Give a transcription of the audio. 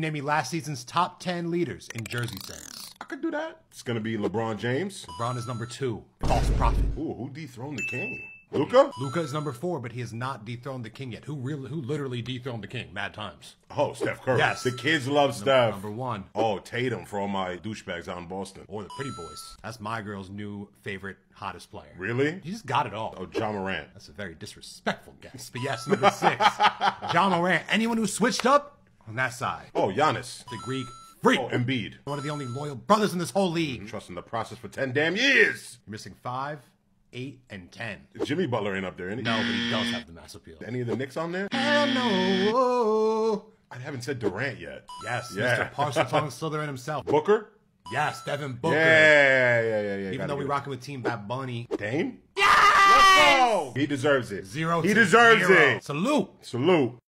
Name me last season's top 10 leaders in jersey sales. I could do that. It's gonna be LeBron James. LeBron is number two. False prophet. Ooh, who dethroned the king? Luka? Luka is number four, but he has not dethroned the king yet. Who really, who literally dethroned the king? Mad times. Oh, Steph Curry. Yes. The kids love Steph. Number one. Oh, Tatum for all my douchebags out in Boston. Or the pretty boys. That's my girl's new favorite, hottest player. Really? He just got it all. Oh, Ja Morant. That's a very disrespectful guess. But yes, number six. Ja Morant. Anyone who switched up on that side. Oh, Giannis. The Greek freak. Oh, Embiid. One of the only loyal brothers in this whole league. Mm-hmm. Trusting the process for 10 damn years. You're missing five, eight, and ten. Jimmy Butler ain't up there, any? No, but he does have the mass appeal. Any of the Knicks on there? Hell no. I haven't said Durant yet. Yes, Yeah. Mr. Parseltongue Slytherin himself. Booker? Yes, Devin Booker. Yeah, yeah, yeah, yeah. Even though we rocking with Team Bad Bunny. Dame? Yes! Let's go! He deserves it. Zero He deserves zero. it. Salute. Salute.